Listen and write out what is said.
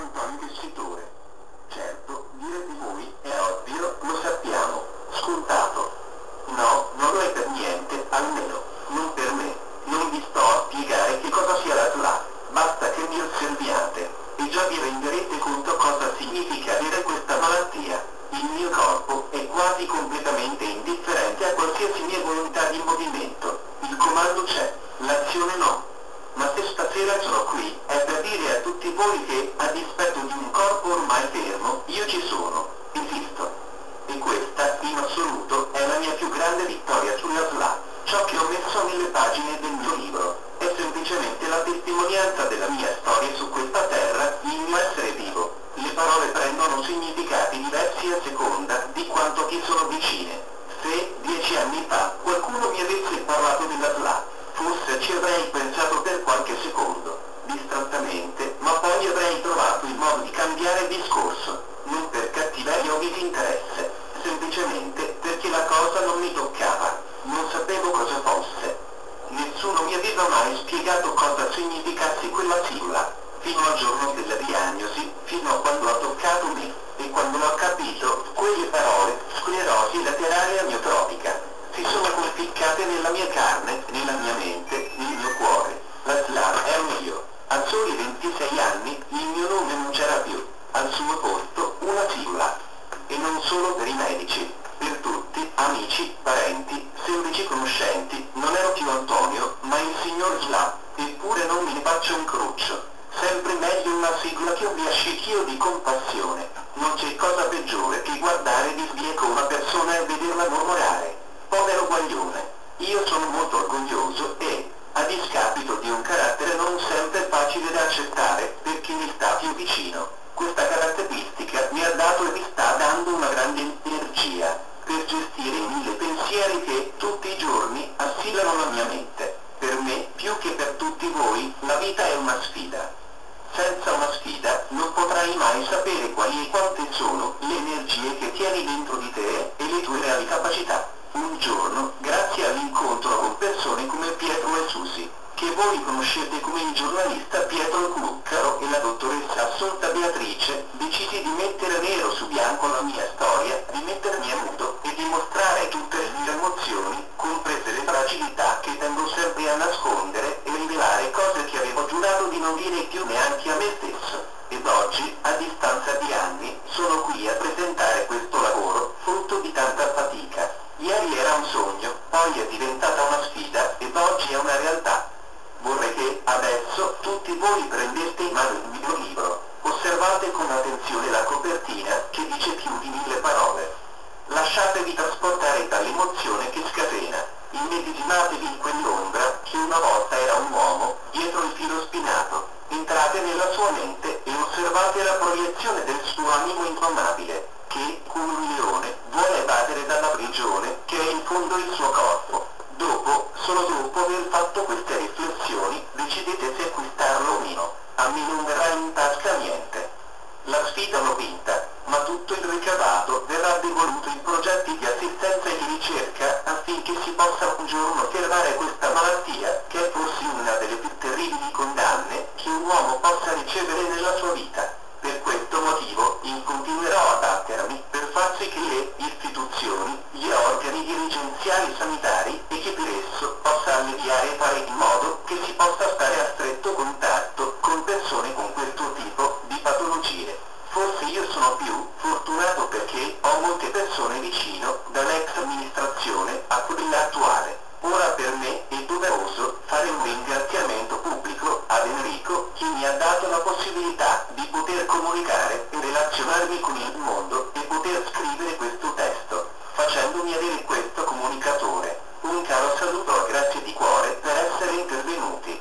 Antonio Investitore. Certo, direte voi, è ovvio, lo sappiamo, scontato. No, non lo è per niente, almeno, non per me. Non vi sto a spiegare che cosa sia la SLA, basta che mi osserviate, e già vi renderete conto cosa significa avere questa malattia. Il mio corpo è quasi completamente indifferente a qualsiasi mia volontà di movimento. Il comando c'è, l'azione no. Ma se stasera sono qui, è per che, a dispetto di un corpo ormai fermo, io ci sono, esisto. E questa, in assoluto, è la mia più grande vittoria sulla SLA. Ciò che ho messo nelle pagine del mio libro è semplicemente la testimonianza della mia storia su questa terra, il mio essere vivo. Le parole prendono significati diversi a seconda di quanto ti sono vicine. Se, dieci anni fa, qualcuno mi avesse parlato della SLA, cambiare discorso, non per cattiveria o disinteresse, semplicemente perché la cosa non mi toccava, non sapevo cosa fosse. Nessuno mi aveva mai spiegato cosa significasse quella sigla, fino al giorno della diagnosi, fino a quando ha toccato me, e quando l'ho capito, quelle parole, sclerosi laterale amiotropica, si sono conficcate nella mia carne, nella mia mente, conoscenti, non ero più Antonio, ma il signor SLA. Eppure non mi faccio un cruccio. Sempre meglio una sigla che un biascicchio di compassione. Non c'è cosa peggiore che guardare di sbieco una persona e vederla mormorare. Povero guaglione, io sono molto orgoglioso e, a discapito di un carattere non sempre facile da accettare per chi mi sta più vicino, questa caratteristica mi ha dato e mi sta dando una grande sfida. Senza una sfida non potrai mai sapere quali e quante sono le energie che tieni dentro di te e le tue reali capacità. Un giorno, grazie all'incontro con persone come Pietro e Susi, che voi conoscete come il giornalista Pietro Cuccaro e la dottoressa Assunta Beatrice, decisi di mettere nero su bianco la mia storia, di mettermi a nudo e di mostrare tutte le mie emozioni, comprese le fragilità che tendo sempre a nascondere di non dire più neanche a me stesso. Ed oggi, a distanza di anni, sono qui a presentare questo lavoro, frutto di tanta fatica. Ieri era un sogno, poi è diventata una sfida ed oggi è una realtà. Vorrei che, adesso, tutti voi prendeste in mano il mio libro. Osservate con attenzione la copertina, che dice più di mille parole. Lasciatevi trasportare dall'emozione che scatena. Immedesimatevi in quell'ombra, una volta era un uomo, dietro il filo spinato. Entrate nella sua mente e osservate la proiezione del suo animo intrombabile, che, come un leone, vuole evadere dalla prigione che è in fondo il suo corpo. Dopo, solo dopo aver fatto queste riflessioni, decidete se acquistarlo o meno. A me non verrà in tasca niente. La sfida l'ho vinta, ma tutto il ricavato verrà devoluto in progetti di assistenza e di ricerca affinché si possa un giorno fermare questa malattia, possibilità di poter comunicare e relazionarmi con il mondo e poter scrivere questo testo, facendomi avere questo comunicatore. Un caro saluto, grazie di cuore per essere intervenuti.